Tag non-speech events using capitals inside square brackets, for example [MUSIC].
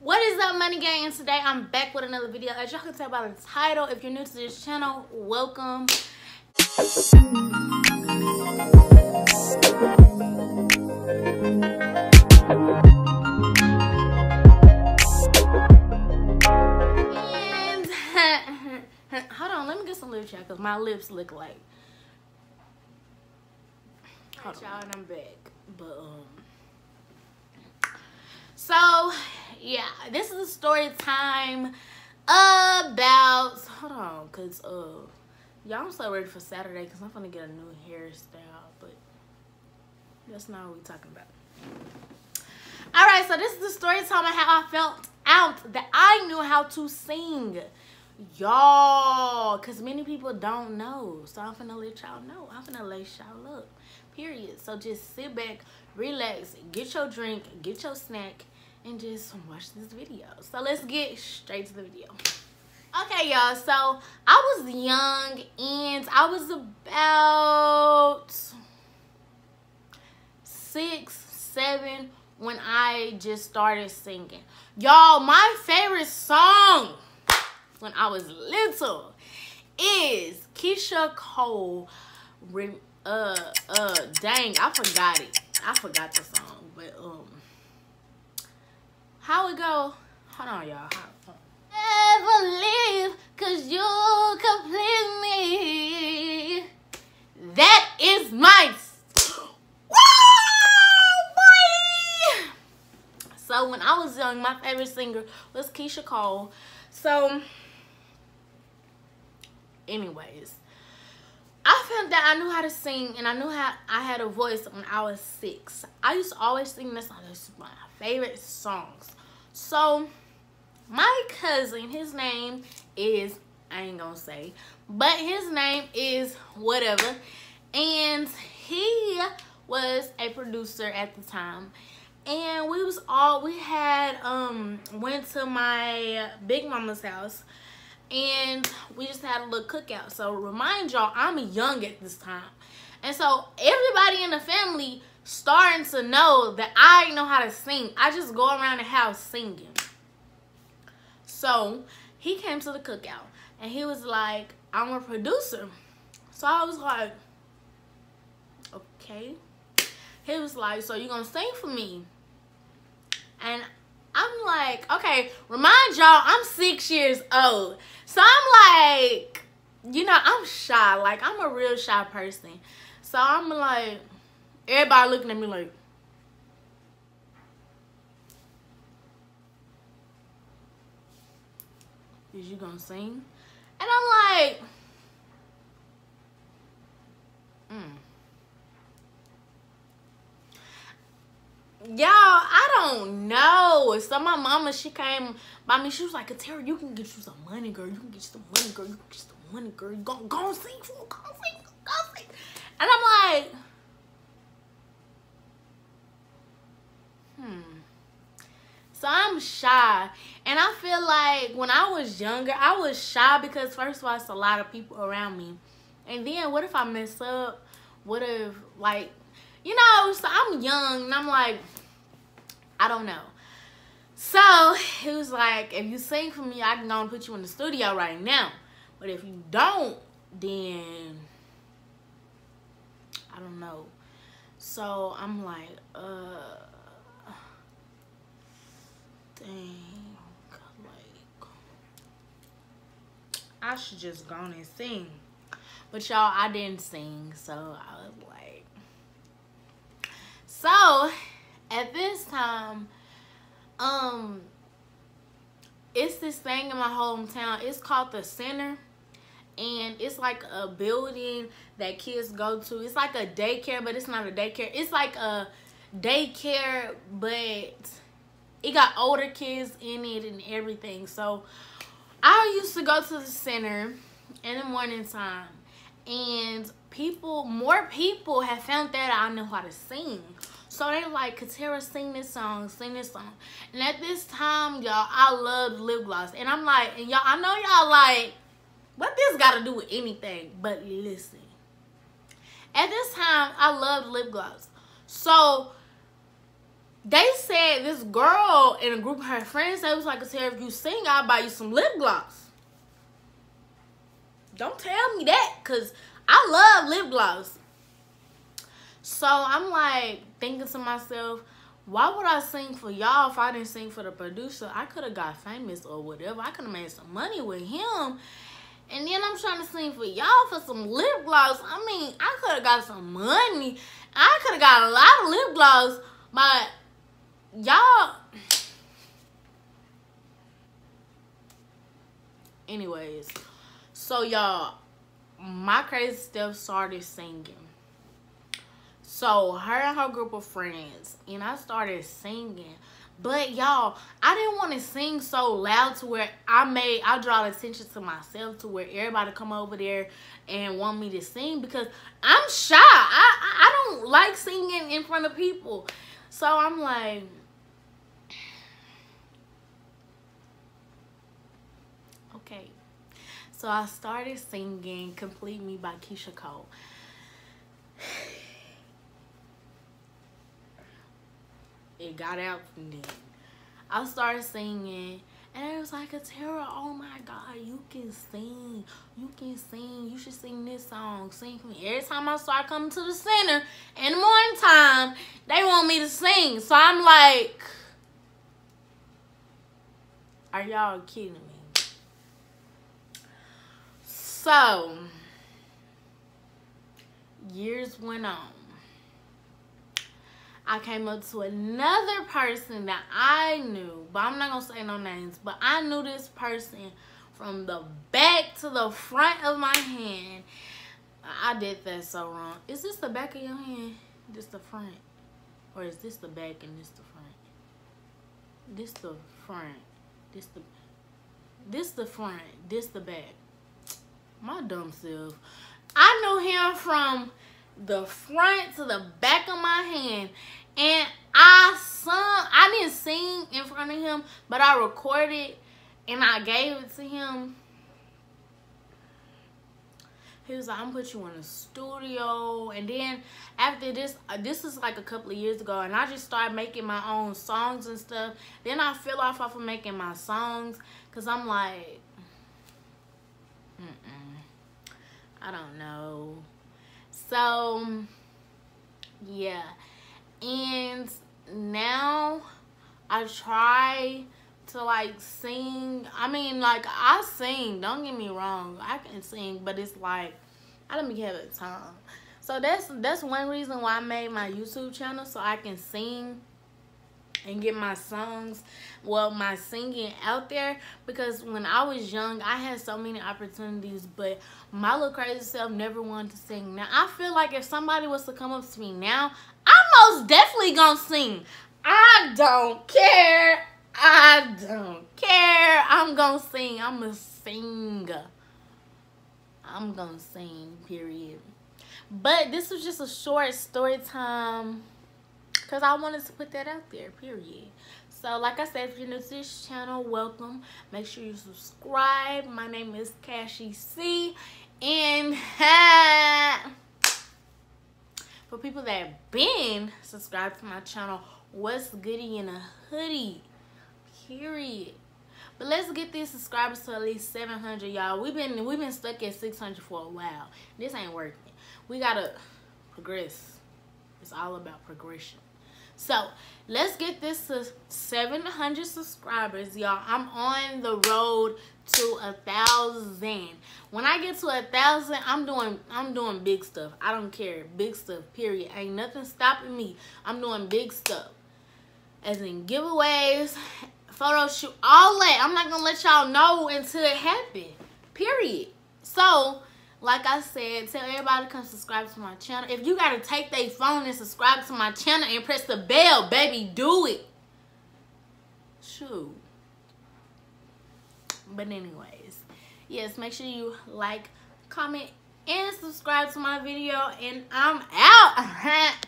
What is up, Money Gang? And today I'm back with another video. As y'all can tell by the title, if you're new to this channel, welcome. And [LAUGHS] hold on, let me get some lip check because my lips look like. Hold on, y'all, and I'm back. But um. So, yeah, this is a story time about. Hold on, cause uh, y'all, I'm so ready for Saturday because I'm gonna get a new hairstyle, but that's not what we're talking about. All right, so this is the story time of how I felt out that I knew how to sing, y'all, cause many people don't know. So I'm gonna let y'all know. I'm gonna let y'all up. Period. So just sit back, relax, get your drink, get your snack and just watch this video. So let's get straight to the video. Okay, y'all. So I was young and I was about six, seven when I just started singing. Y'all, my favorite song when I was little is Keyshia Cole. Uh, uh, dang, I forgot it. I forgot the song, but um. How it go? Hold on, y'all. Never leave, cause you complete me. That is my [GASPS] So when I was young, my favorite singer was Keyshia Cole. So, anyways, I found that I knew how to sing and I knew how I had a voice when I was six. I used to always sing this song. This is my favorite songs. So, my cousin, his name is, I ain't gonna say, but his name is whatever. And he was a producer at the time. And we was all, we had, um, went to my big mama's house. And we just had a little cookout. So, remind y'all, I'm young at this time. And so, everybody in the family starting to know that I know how to sing. I just go around the house singing. So he came to the cookout and he was like, I'm a producer. So I was like, okay. He was like, so you gonna sing for me? And I'm like, okay, remind y'all, I'm six years old. So I'm like, you know, I'm shy. Like, I'm a real shy person. So I'm like, Everybody looking at me like, is you gonna sing? And I'm like, mm. Y'all, I don't know. So my mama, she came by me. She was like, Tara, you can get you some money, girl. You can get you some money, girl. You can get you some money, girl. You go, go sing, go sing, go sing. And I'm like, hmm. So I'm shy. And I feel like when I was younger, I was shy because first of all, it's a lot of people around me. And then what if I mess up? What if like, you know, so I'm young and I'm like, I don't know. So it was like, if you sing for me, I can go and put you in the studio right now. But if you don't, then I don't know. So I'm like, uh Dang. Like, I should just go on and sing. But y'all, I didn't sing. So I was like. So at this time, um, it's this thing in my hometown. It's called the center. And it's like a building that kids go to. It's like a daycare, but it's not a daycare. It's like a daycare, but it got older kids in it and everything. So I used to go to the center in the morning time and people, more people have found that I know how to sing. So they like, Katera, sing this song, sing this song. And at this time, y'all, I love lip gloss. And I'm like, and y'all, I know y'all like, what this got to do with anything? But listen. At this time, I loved lip gloss. So they said this girl in a group of her friends, they was like, Tara, if you sing, I'll buy you some lip gloss. Don't tell me that, because I love lip gloss. So I'm like thinking to myself, why would I sing for y'all if I didn't sing for the producer? I could have got famous or whatever. I could have made some money with him. And then I'm trying to sing for y'all for some lip gloss. I mean, I could have got some money. I could have got a lot of lip gloss. But y'all... Anyways. So, y'all, my crazy stuff started singing. So her and her group of friends, and I started singing. But y'all, I didn't want to sing so loud to where I made I draw attention to myself to where everybody come over there and want me to sing because I'm shy. I I don't like singing in front of people. So I'm like Okay. So I started singing Complete Me by Keyshia Cole. [SIGHS] it got out from then. I started singing and it was like, a terror, oh my God, you can sing. You can sing. You should sing this song. Sing for me. Every time I start coming to the center in the morning time, they want me to sing. So I'm like, are y'all kidding me? So, years went on. I came up to another person that I knew, but I'm not gonna say no names, but I knew this person from the back to the front of my hand. I did that so wrong. Is this the back of your hand? This the front? Or is this the back and this the front? This the front. This the this the front. This the back. My dumb self. I knew him from the front to the back of my hand. And I sung, I didn't sing in front of him, but I recorded and I gave it to him. He was like, I'm put you in a studio. And then after this, uh, this is like a couple of years ago, and I just started making my own songs and stuff. Then I fell off off of making my songs because I'm like, mm -mm, I don't know. So, yeah. And now I try to like sing. I mean, like I sing. Don't get me wrong. I can sing, but it's like I don't be having time. So that's that's one reason why I made my YouTube channel so I can sing and get my songs, well, my singing out there. Because when I was young, I had so many opportunities, but my little crazy self never wanted to sing. Now, I feel like if somebody was to come up to me now, I'm most definitely gonna sing. I don't care. I don't care. I'm gonna sing. I'm a singer. I'm gonna sing, period. But this was just a short story time because I wanted to put that out there, period. So, like I said, if you're new to this channel, welcome. Make sure you subscribe. My name is Cashy C. And [LAUGHS] for people that have been subscribed to my channel, what's goody in a hoodie? Period. But let's get these subscribers to at least 700, y'all. We've been we've been stuck at 600 for a while. This ain't working. We gotta progress. It's all about progression. So let's get this to 700 subscribers, y'all. I'm on the road to a thousand. When I get to a thousand, I'm doing I'm doing big stuff. I don't care. Big stuff, period. Ain't nothing stopping me. I'm doing big stuff. As in giveaways, photo shoot, all that. I'm not gonna let y'all know until it happens. Period. So like I said, tell everybody to come subscribe to my channel. If you got to take their phone and subscribe to my channel and press the bell, baby, do it. Shoot. But anyways, yes, make sure you like, comment, and subscribe to my video. And I'm out. [LAUGHS]